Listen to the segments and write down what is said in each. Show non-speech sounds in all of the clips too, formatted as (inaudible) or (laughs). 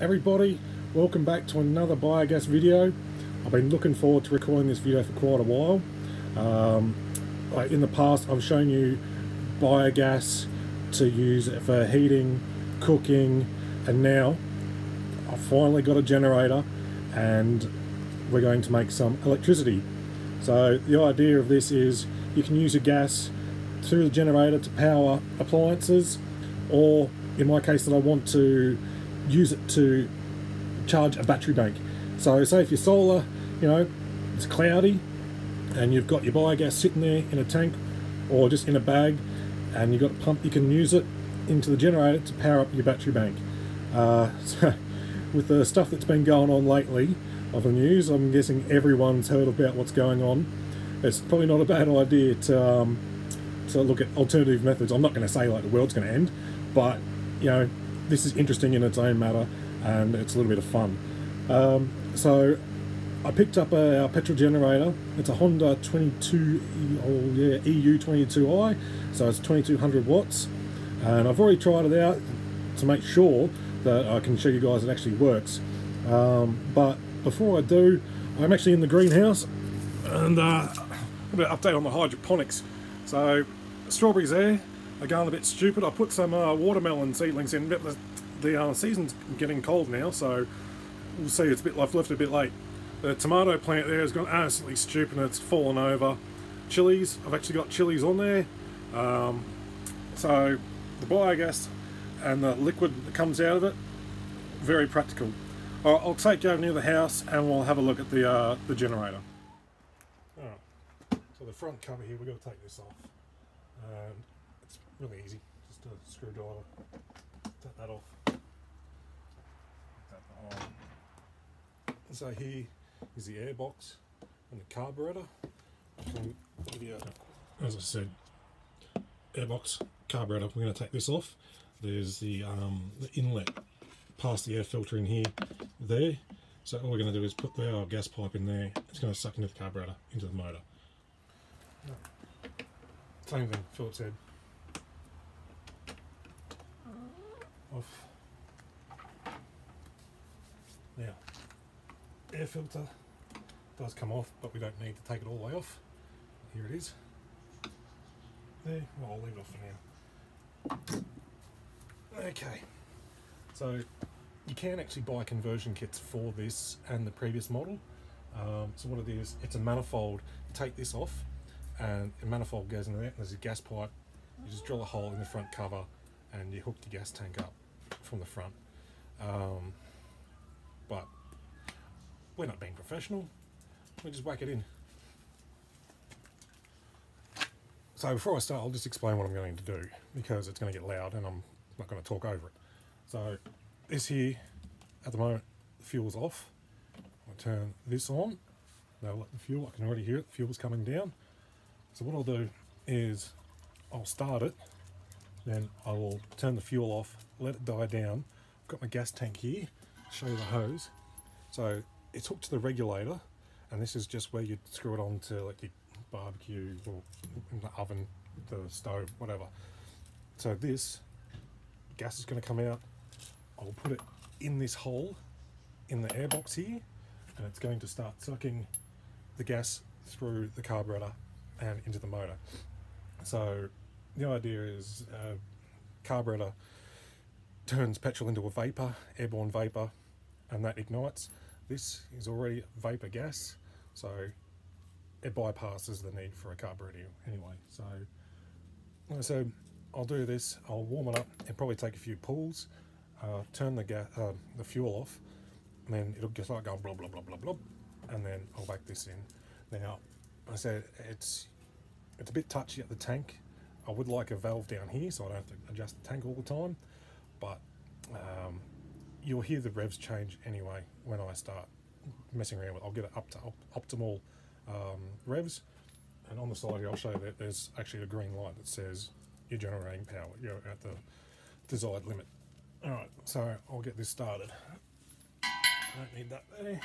everybody. Welcome back to another biogas video. I've been looking forward to recording this video for quite a while. Um, in the past I've shown you biogas to use for heating cooking and now I've finally got a generator and we're going to make some electricity. So the idea of this is you can use your gas through the generator to power appliances or in my case that I want to use it to charge a battery bank. So say if your solar, you know, it's cloudy and you've got your biogas sitting there in a tank or just in a bag and you've got a pump, you can use it into the generator to power up your battery bank. Uh, (laughs) so with the stuff that's been going on lately of the news, I'm guessing everyone's heard about what's going on. It's probably not a bad idea to, um, to look at alternative methods. I'm not going to say like the world's going to end, but you know, this is interesting in its own matter and it's a little bit of fun. Um, so I picked up a, our petrol generator. It's a Honda 22, oh yeah, EU22i, so it's 2200 watts. And I've already tried it out to make sure that I can show you guys it actually works. Um, but before I do, I'm actually in the greenhouse and uh, a bit of update on the hydroponics. So strawberries there, are going a bit stupid. I put some uh, watermelon seedlings in, the, uh, season's getting cold now, so we'll see. It's a bit I've left a bit late. The tomato plant there has gone absolutely stupid and it's fallen over. Chilies, I've actually got chilies on there. Um, so the biogas and the liquid that comes out of it, very practical. Right, I'll take you over near the house and we'll have a look at the uh, the generator. Alright, so the front cover here, we've got to take this off. And really easy, just a screwdriver, take that off. That. So here is the airbox and the carburetor. As I said, airbox, carburetor, we're going to take this off. There's the, um, the inlet past the air filter in here, there. So all we're going to do is put the, our gas pipe in there. It's going to suck into the carburetor, into the motor. Same thing, Phillips head. Off. Now, air filter does come off, but we don't need to take it all the way off. Here it is. There, well, I'll leave it off for now. Okay, so you can actually buy conversion kits for this and the previous model. Um, so what it is, it's a manifold. take this off, and a manifold goes into there. There's a gas pipe. You just drill a hole in the front cover, and you hook the gas tank up from the front. Um, but we're not being professional. We just whack it in. So before I start, I'll just explain what I'm going to do because it's going to get loud and I'm not going to talk over it. So this here, at the moment, the fuel's off. I'll turn this on. Now let the fuel, I can already hear it, the fuel's coming down. So what I'll do is I'll start it then I will turn the fuel off, let it die down. I've got my gas tank here, show you the hose. So it's hooked to the regulator, and this is just where you screw it on to like your barbecue or the oven, the stove, whatever. So this gas is going to come out. I'll put it in this hole in the airbox here, and it's going to start sucking the gas through the carburetor and into the motor. So the idea is uh, carburetor turns petrol into a vapor, airborne vapor, and that ignites. This is already vapor gas, so it bypasses the need for a carburetor anyway. So, said, I'll do this. I'll warm it up and probably take a few pulls, uh, turn the gas, uh, the fuel off, and then it'll just like going blah blah blah blah blah, and then I'll back this in. Now, I said it's it's a bit touchy at the tank I would like a valve down here so I don't have to adjust the tank all the time, but um, you'll hear the revs change anyway when I start messing around with it. I'll get it up to op optimal um, revs, and on the side here I'll show you that there's actually a green light that says you're generating power, you're at the desired limit. Alright, so I'll get this started. Don't need that there.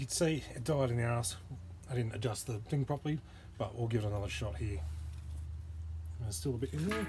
You can see it died in the ass. I didn't adjust the thing properly, but we'll give it another shot here. There's still a bit in there.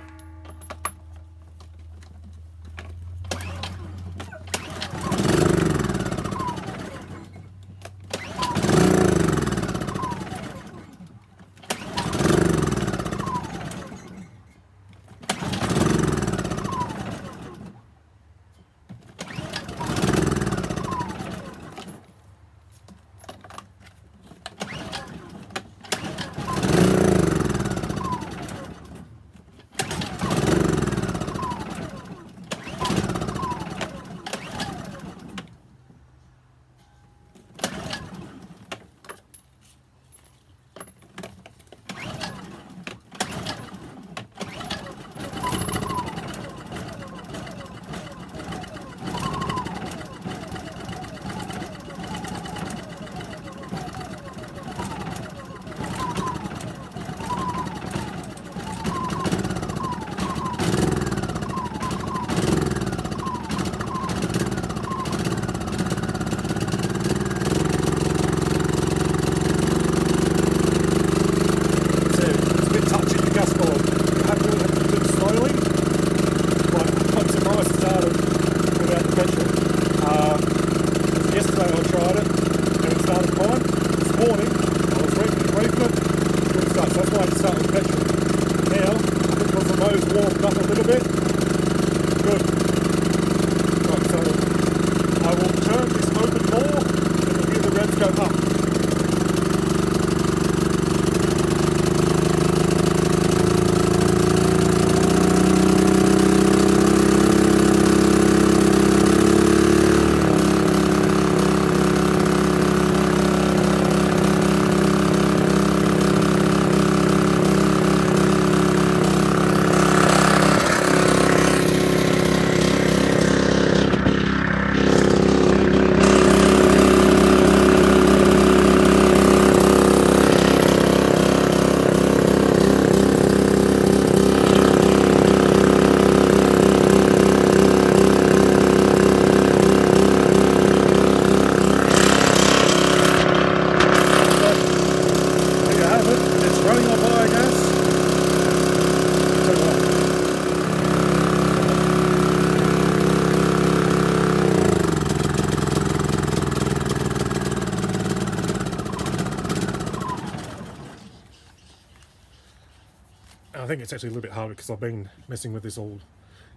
Think it's actually a little bit harder because I've been messing with this all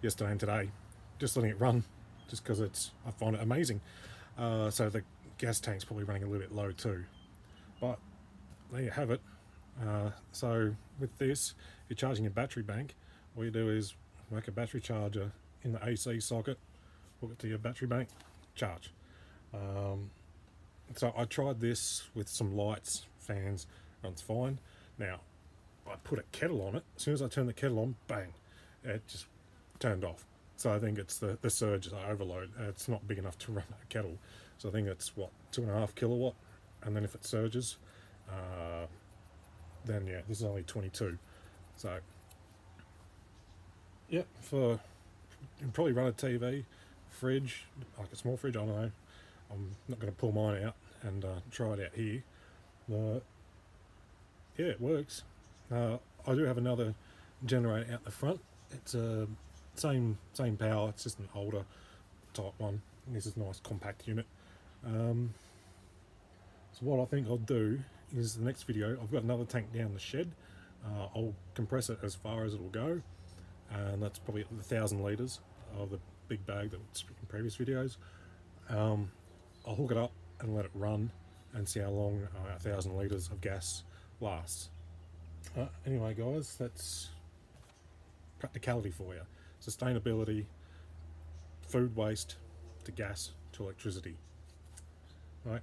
yesterday and today, just letting it run, just because it's I find it amazing. Uh, so the gas tank's probably running a little bit low too, but there you have it. Uh, so with this, if you're charging a battery bank. All you do is make a battery charger in the AC socket, hook it to your battery bank, charge. Um, so I tried this with some lights, fans, runs fine. Now I put a kettle on it. As soon as I turn the kettle on, bang, it just turned off. So I think it's the, the surge the overload. It's not big enough to (laughs) run a kettle. So I think it's, what, two and a half kilowatt? And then if it surges, uh, then yeah, this is only 22. So, yeah, for, you probably run a TV, fridge, like a small fridge, I don't know. I'm not going to pull mine out and uh, try it out here. Yeah, it works. Uh, I do have another generator out the front. It's a uh, same same power. It's just an older type one. This is a nice compact unit. Um, so what I think I'll do is the next video. I've got another tank down the shed. Uh, I'll compress it as far as it'll go, and that's probably a thousand liters of the big bag that was in previous videos. Um, I'll hook it up and let it run and see how long uh, a thousand liters of gas lasts. Uh, anyway, guys, that's practicality for you. Sustainability, food waste to gas to electricity. Right.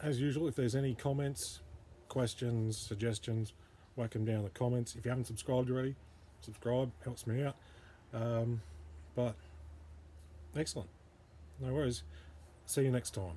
As usual, if there's any comments, questions, suggestions, whack them down in the comments. If you haven't subscribed already, subscribe, helps me out. Um, but excellent. No worries. See you next time.